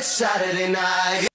It's Saturday night.